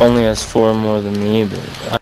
only has four more than me, but